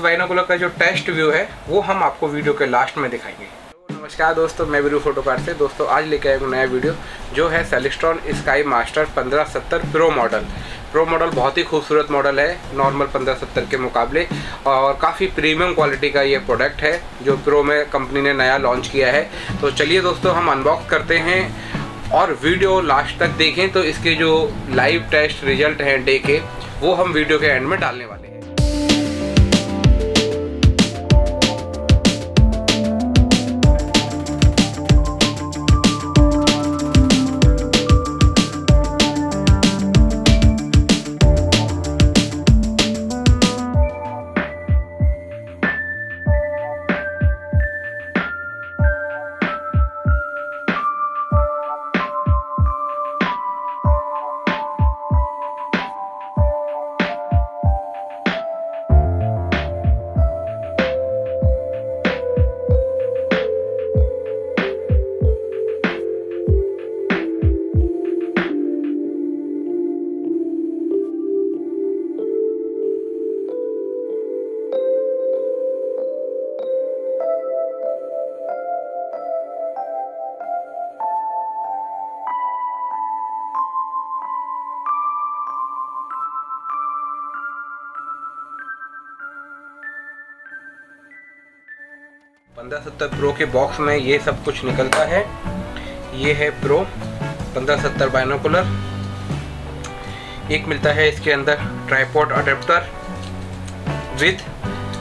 Binocular का जो test view है, वो हम आपको वीडियो के लास्ट में दिखाएँगे। नमस्कार दोस्तों, मैं वीरू फ़ोटो कार्ड से। दोस्तों, आज लेके आया हूँ नया वीडियो, जो है Celestron sky master 1570 pro model pro model बहुत ही खूबसूरत मॉडल है नॉर्मल 1570 के मुकाबले, और काफ़ी प्रीमियम क्वालिटी का ये प्रोडक्ट है, जो प्रो में कंपनी ने नया लॉन्च किया है। तो चलिए दोस्तों, हम अनबॉक्स करते हैं, और वीडियो लास्ट तक देखें तो इसके जो लाइव टेस्ट रिज़ल्ट हैं डे के, वो हम वीडियो के एंड में डालने वाले पंद्रह सत्तर प्रो के बॉक्स में ये सब कुछ निकलता है। ये है प्रो पंद्रह सत्तर बाइनोकुलर एक मिलता है इसके अंदर tripod adapter with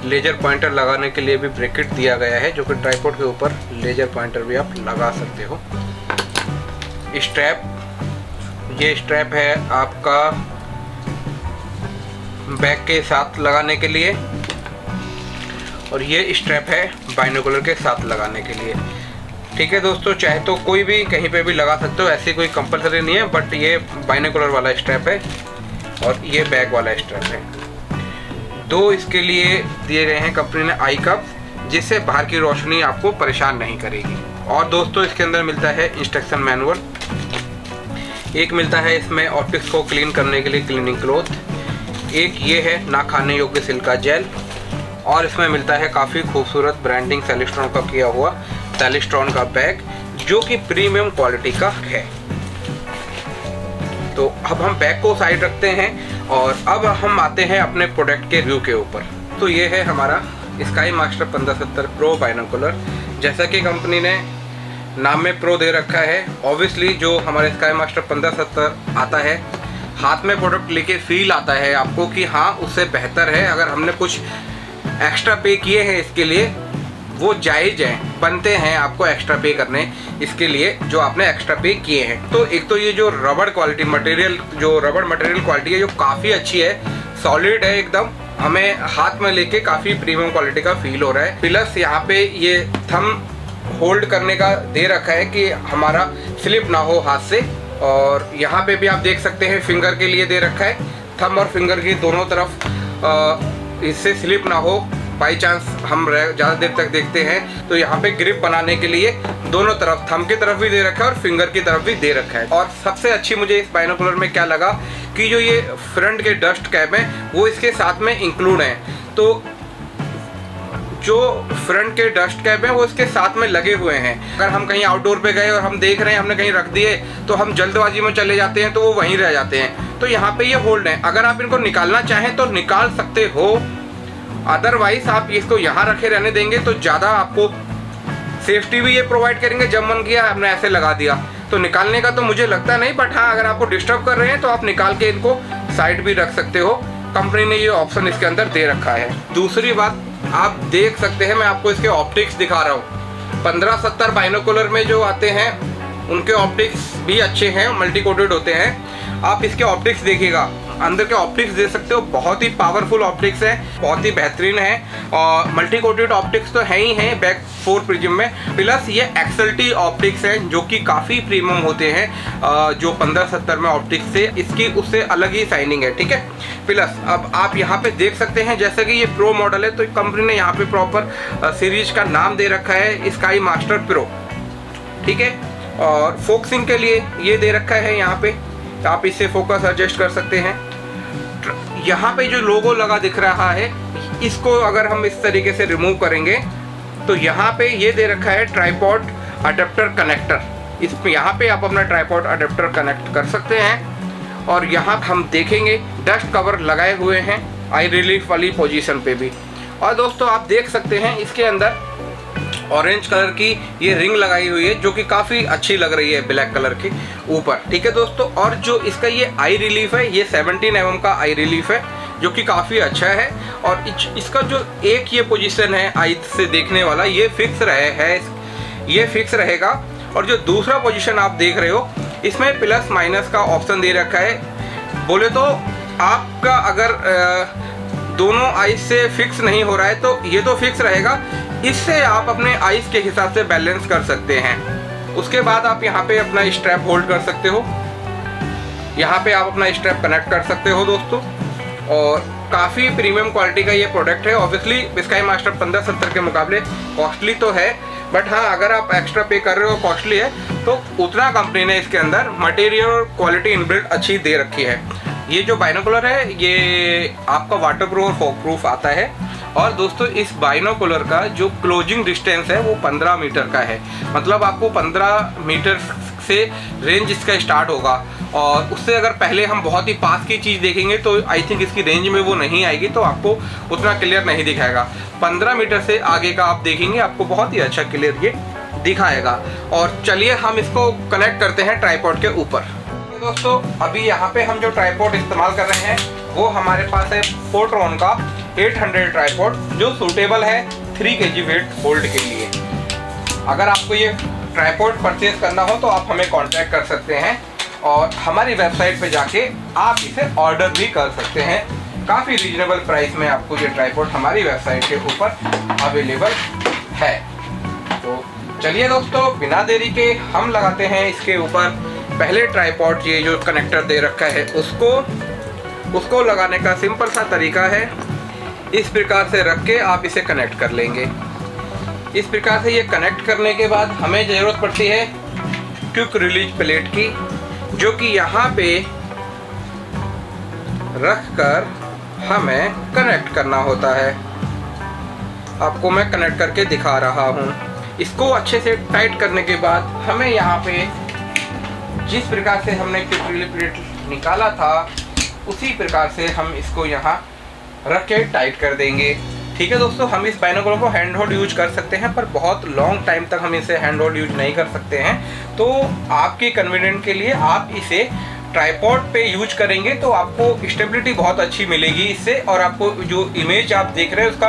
laser pointer लगाने के लिए भी ब्रैकेट दिया गया है, जो कि ट्राईपोर्ट के ऊपर लेजर पॉइंटर भी आप लगा सकते हो। स्ट्रैप ये स्ट्रैप है आपका बैग के साथ लगाने के लिए। और ये स्ट्रैप है बाइनोकुलर के साथ लगाने के लिए। ठीक है दोस्तों, चाहे तो कोई भी कहीं पे भी लगा सकते हो, ऐसी कोई कंपलसरी नहीं है बट ये बाइनोकुलर वाला स्ट्रैप है और ये बैग वाला स्ट्रैप है। दो इसके लिए दिए गए हैं कंपनी ने आई कप जिससे बाहर की रोशनी आपको परेशान नहीं करेगी। और दोस्तों, इसके अंदर मिलता है इंस्ट्रक्शन मैनुअल एक मिलता है इसमें ऑप्टिक्स को क्लीन करने के लिए क्लीनिंग क्लोथ एक ये है ना खाने योग्य सिल्का जेल और इसमें मिलता है काफ़ी खूबसूरत ब्रांडिंग सेलिस्ट्रॉन का किया हुआ सेलिस्ट्रॉन का बैग जो कि प्रीमियम क्वालिटी का है। तो अब हम बैग को साइड रखते हैं और अब हम आते हैं अपने प्रोडक्ट के रिव्यू के ऊपर। तो ये है हमारा स्काई मास्टर पंद्रह सत्तर प्रो बाइनोकुलर जैसा कि कंपनी ने नाम में प्रो दे रखा है। ऑब्वियसली जो हमारे स्काई मास्टर पंद्रह सत्तर आता है, हाथ में प्रोडक्ट लेके फील आता है आपको कि हाँ उससे बेहतर है। अगर हमने कुछ एक्स्ट्रा पे किए हैं इसके लिए वो जायज़ हैं बनते हैं आपको एक्स्ट्रा पे करने इसके लिए जो आपने एक्स्ट्रा पे किए हैं। तो एक तो ये जो रबड़ क्वालिटी मटेरियल जो रबड़ मटेरियल क्वालिटी है जो काफ़ी अच्छी है सॉलिड है एकदम। हमें हाथ में लेके काफ़ी प्रीमियम क्वालिटी का फील हो रहा है। प्लस यहाँ पे ये थम होल्ड करने का दे रखा है कि हमारा स्लिप ना हो हाथ से। और यहाँ पे भी आप देख सकते हैं फिंगर के लिए दे रखा है। थम और फिंगर की दोनों तरफ़ आ, इससे स्लिप ना हो, बाई चांस हम ज़्यादा देर तक देखते हैं। तो यहाँ पे ग्रिप बनाने के लिए दोनों तरफ़ थम की तरफ़ भी दे रखा है और फिंगर की तरफ़ भी दे रखा है। और सबसे अच्छी मुझे इस बाइनोकुलर में क्या लगा कि जो ये फ्रंट के डस्ट कैप हैं, वो इसके साथ में इंक्लूड हैं। तो जो फ्रंट के डस्ट कैप है, वो इसके साथ में लगे हुए हैं। अगर हम कहीं आउटडोर पे गए और हम देख रहे हैं, हमने कहीं रख दिए तो हम जल्दबाजी में चले जाते हैं तो वो वहीं रह जाते हैं। तो यहाँ पे ये होल्ड है। अगर आप इनको निकालना चाहें तो निकाल सकते हो। अदरवाइज़ आप इसको यहाँ रखे रहने देंगे तो ज़्यादा आपको सेफ्टी भी ये प्रोवाइड करेंगे। जब मन किया, हमने ऐसे लगा दिया। तो निकालने का तो मुझे लगता नहीं बट हाँ अगर आपको डिस्टर्ब कर रहे हैं तो आप निकाल के इनको साइड भी रख सकते हो। कंपनी ने ये ऑप्शन इसके अंदर दे रखा है। दूसरी बात आप देख सकते हैं, मैं आपको इसके ऑप्टिक्स दिखा रहा हूँ। पंद्रह सत्तर बाइनोकुलर में जो आते हैं, उनके ऑप्टिक्स भी अच्छे हैं मल्टी कोटेड होते हैं। आप इसके ऑप्टिक्स देखिएगा। अंदर के ऑप्टिक्स दे सकते हो, बहुत ही पावरफुल ऑप्टिक्स है, बहुत ही बेहतरीन है, और मल्टी कोटेड ऑप्टिक्स तो है ही है बैक फोर प्रिज्म में प्लस ये एक्सल्टी ऑप्टिक्स है, जो कि काफ़ी प्रीमियम होते हैं जो पंद्रह सत्तर में ऑप्टिक्स से, इसकी उससे अलग ही साइनिंग है, ठीक है? प्लस अब आप यहाँ पे देख सकते हैं, जैसे कि ये प्रो मॉडल है तो कंपनी ने यहाँ पे प्रॉपर सीरीज़ का नाम दे रखा है स्काई मास्टर प्रो ठीक है? और फोकसिंग के लिए ये दे रखा है यहाँ पे, आप इससे फोकस एडजस्ट कर सकते हैं। यहाँ पे जो लोगो लगा दिख रहा है, इसको अगर हम इस तरीके से रिमूव करेंगे तो यहाँ पे ये दे रखा है ट्राईपॉड अडेप्टर कनेक्टर इस यहाँ पे आप अपना ट्राईपॉड अडेप्टर कनेक्ट कर सकते हैं। और यहाँ हम देखेंगे डस्ट कवर लगाए हुए हैं आई रिलीफ वाली पोजीशन पे भी। और दोस्तों, आप देख सकते हैं, इसके अंदर ऑरेंज कलर की ये रिंग लगाई हुई है जो कि काफ़ी अच्छी लग रही है ब्लैक कलर की ऊपर। ठीक है दोस्तों? और जो इसका ये आई रिलीफ है ये 17 एम का आई रिलीफ है जो कि काफ़ी अच्छा है। और इसका जो एक ये पोजीशन है आई से देखने वाला ये फिक्स रहे है ये फिक्स रहेगा। और जो दूसरा पोजीशन आप देख रहे हो इसमें प्लस माइनस का ऑप्शन दे रखा है। बोले तो आपका अगर आ, दोनों आइस से फिक्स नहीं हो रहा है तो ये तो फिक्स रहेगा। इससे आप अपने आइस के हिसाब से बैलेंस कर सकते हैं। उसके बाद आप यहाँ पे अपना स्ट्रैप होल्ड कर सकते हो। यहाँ पे आप अपना स्ट्रैप कनेक्ट कर सकते हो दोस्तों। और काफ़ी प्रीमियम क्वालिटी का ये प्रोडक्ट है। ऑब्वियसली स्काई मास्टर पंद्रह सत्तर के मुकाबले कॉस्टली तो है। बट हाँ अगर आप एक्स्ट्रा पे कर रहे हो कॉस्टली है तो उतना कंपनी ने इसके अंदर मटेरियल और क्वालिटी इनबिल्ट अच्छी दे रखी है। ये जो बाइनोकुलर है, ये आपका वाटर प्रूफ और फॉक प्रूफ आता है। और दोस्तों, इस बाइनोकुलर का जो क्लोजिंग डिस्टेंस है, वो 15 मीटर का है। मतलब आपको 15 मीटर से रेंज इसका स्टार्ट होगा। और उससे अगर पहले हम बहुत ही पास की चीज़ देखेंगे तो आई थिंक इसकी रेंज में वो नहीं आएगी तो आपको उतना क्लियर नहीं दिखाएगा। 15 मीटर से आगे का आप देखेंगे, आपको बहुत ही अच्छा क्लियर ये दिखाएगा। और चलिए, हम इसको कनेक्ट करते हैं ट्राईपॉड के ऊपर। दोस्तों, अभी यहाँ पे हम जो ट्राईपोर्ट इस्तेमाल कर रहे हैं, वो हमारे पास है पोर्ट्रॉन का 800 ट्राईपॉड जो सूटेबल है 3 के जी वेट होल्ड के लिए। अगर आपको ये ट्राईपॉड परचेज करना हो तो आप हमें कांटेक्ट कर सकते हैं और हमारी वेबसाइट पे जाके आप इसे ऑर्डर भी कर सकते हैं। काफ़ी रीजनेबल प्राइस में आपको ये ट्राईपोर्ट हमारी वेबसाइट के ऊपर अवेलेबल है। तो चलिए दोस्तों, बिना देरी के हम लगाते हैं इसके ऊपर। पहले ट्राईपॉड ये जो कनेक्टर दे रखा है, उसको उसको लगाने का सिंपल सा तरीका है। इस प्रकार से रख के आप इसे कनेक्ट कर लेंगे। इस प्रकार से ये कनेक्ट करने के बाद हमें ज़रूरत पड़ती है क्विक रिलीज़ प्लेट की, जो कि यहाँ पे रख कर हमें कनेक्ट करना होता है। आपको मैं कनेक्ट करके दिखा रहा हूँ। इसको अच्छे से टाइट करने के बाद हमें यहाँ पे जिस प्रकार से हमने प्लेट निकाला था, उसी प्रकार से हम इसको यहाँ रख के टाइट कर देंगे। ठीक है दोस्तों, हम इस बाइनोकुलर को हैंड होल्ड यूज़ कर सकते हैं, पर बहुत लॉन्ग टाइम तक हम इसे हैंड होल्ड यूज़ नहीं कर सकते हैं। तो आपके कन्वीनियंट के लिए आप इसे ट्राईपॉड पे यूज़ करेंगे तो आपको स्टेबिलिटी बहुत अच्छी मिलेगी इससे और आपको जो इमेज आप देख रहे हैं, उसका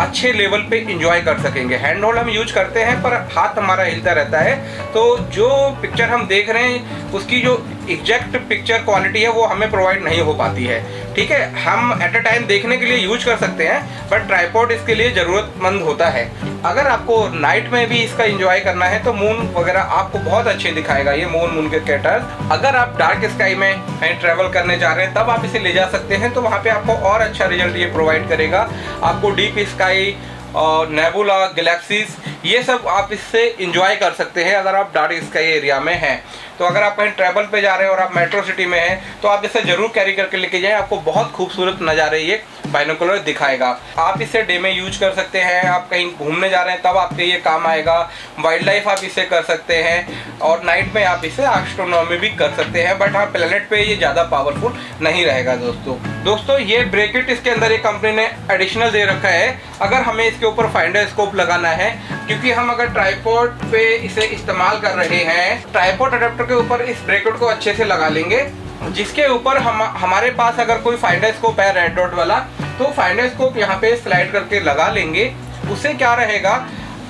अच्छे लेवल पे इंजॉय कर सकेंगे। हैंड होल्ड हम यूज़ करते हैं, पर हाथ हमारा हिलता रहता है। तो जो पिक्चर हम देख रहे हैं, उसकी जो एग्जैक्ट पिक्चर क्वालिटी है, वो हमें प्रोवाइड नहीं हो पाती है। ठीक है? हम एट अ टाइम देखने के लिए यूज़ कर सकते हैं बट ट्राईपॉड इसके लिए ज़रूरतमंद होता है। अगर आपको नाइट में भी इसका एंजॉय करना है तो मून वगैरह आपको बहुत अच्छे दिखाएगा, ये मून मून के कैटर अगर आप डार्क स्काई में कहीं ट्रेवल करने जा रहे हैं, तब आप इसे ले जा सकते हैं तो वहाँ पे आपको और अच्छा रिज़ल्ट ये प्रोवाइड करेगा. आपको डीप स्काई और नेबुला गैलेक्सीज ये सब आप इससे इंजॉय कर सकते हैं, अगर आप डार्क स्काई एरिया में हैं. तो अगर आप कहीं ट्रैवल पे जा रहे हैं और आप मेट्रो सिटी में हैं तो आप इसे ज़रूर कैरी करके लेके जाएँ। आपको बहुत खूबसूरत नज़ारे ये बाइनोकुलर दिखाएगा। आप इसे डे में यूज़ कर सकते हैं। आप कहीं घूमने जा रहे हैं, तब आपके ये काम आएगा। वाइल्ड लाइफ आप इसे कर सकते हैं और नाइट में आप इसे एस्ट्रोनॉमी भी कर सकते हैं। बट हाँ प्लेनेट पे ये ज़्यादा पावरफुल नहीं रहेगा, दोस्तों। दोस्तों, ये ब्रेकेट इसके अंदर एक कंपनी ने एडिशनल दे रखा है। अगर हमें इसके ऊपर फाइंडर स्कोप लगाना है, क्योंकि हम अगर ट्राईपोर्ट पे इसे इस्तेमाल कर रहे हैं ट्राईपोर्ट अडेप्टर के ऊपर इस ब्रेकेट को अच्छे से लगा लेंगे। जिसके ऊपर हम, हमारे पास अगर कोई फाइंडर स्कोप है रेड डॉट वाला तो फाइंडर स्कोप यहाँ पे स्लाइड करके लगा लेंगे। उससे क्या रहेगा,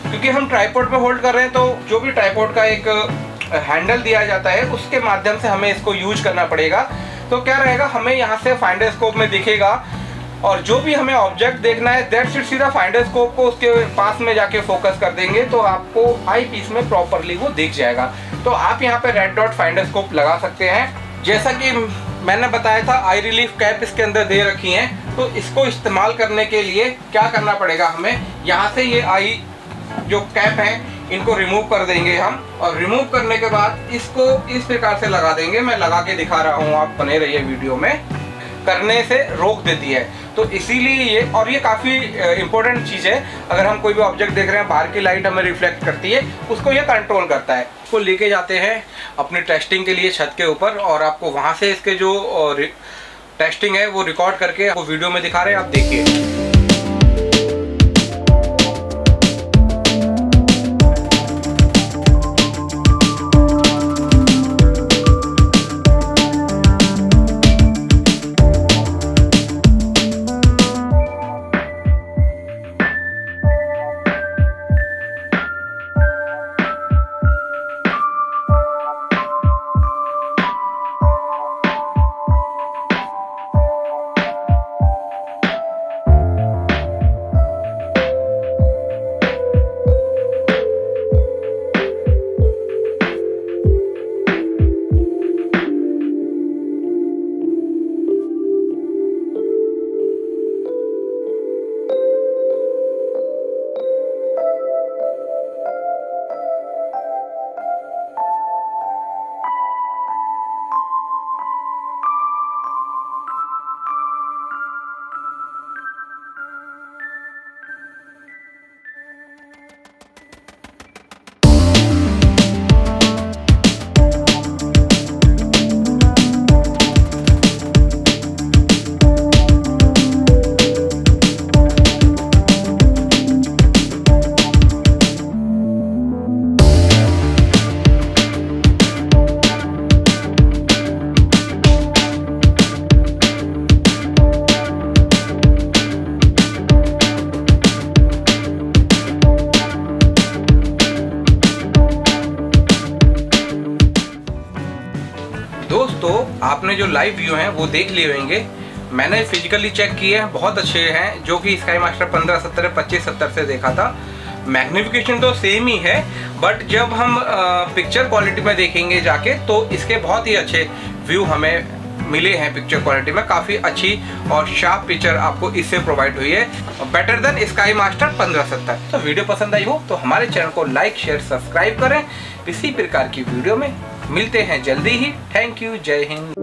क्योंकि हम ट्राईपोर्ट पे होल्ड कर रहे हैं तो जो भी ट्राईपोर्ट का एक हैंडल दिया जाता है, उसके माध्यम से हमें इसको यूज़ करना पड़ेगा। तो क्या रहेगा, हमें यहाँ से फाइंडर स्कोप में दिखेगा, और जो भी हमें ऑब्जेक्ट देखना है दैट सीट सीधा फाइंडर स्कोप को उसके पास में जाके फोकस कर देंगे तो आपको आई पीस में प्रॉपरली वो दिख जाएगा। तो आप यहाँ पे रेड डॉट फाइंडर स्कोप लगा सकते हैं। जैसा कि मैंने बताया था आई रिलीफ कैप इसके अंदर दे रखी है। तो इसको इस्तेमाल करने के लिए क्या करना पड़ेगा हमें? यहाँ से ये आई जो कैप है, इनको रिमूव कर देंगे हम। और रिमूव करने के बाद इसको इस प्रकार से लगा देंगे। मैं लगा के दिखा रहा हूँ, आप बने रहिए वीडियो में। करने से रोक देती है। तो इसीलिए ये, और ये काफ़ी इंपॉर्टेंट चीज़ है। अगर हम कोई भी ऑब्जेक्ट देख रहे हैं, बाहर की लाइट हमें रिफ्लेक्ट करती है, उसको ये कंट्रोल करता है। उसको लेके जाते हैं अपने टेस्टिंग के लिए छत के ऊपर और आपको वहाँ से इसके जो टेस्टिंग है वो रिकॉर्ड करके वो वीडियो में दिखा रहे हैं। आप देखिए। आपने जो लाइव व्यू हैं, वो देख लिए होंगे। मैंने फिजिकली चेक किए हैं, बहुत अच्छे हैं, जो कि स्काई मास्टर पंद्रह, सत्तर, पच्चीस, सत्तर से देखा था। मैग्निफिकेशन तो सेम ही है बट जब हम पिक्चर क्वालिटी में देखेंगे जाके तो इसके बहुत ही अच्छे व्यू हमें मिले हैं पिक्चर क्वालिटी में। काफ़ी अच्छी और शार्प पिक्चर आपको इससे प्रोवाइड हुई है। बेटर देन स्काई मास्टर पंद्रह, सत्तर। तो वीडियो पसंद आई हो तो हमारे चैनल को लाइक शेयर सब्सक्राइब करें। इसी प्रकार की वीडियो में मिलते हैं जल्दी ही। थैंक यू जय हिंद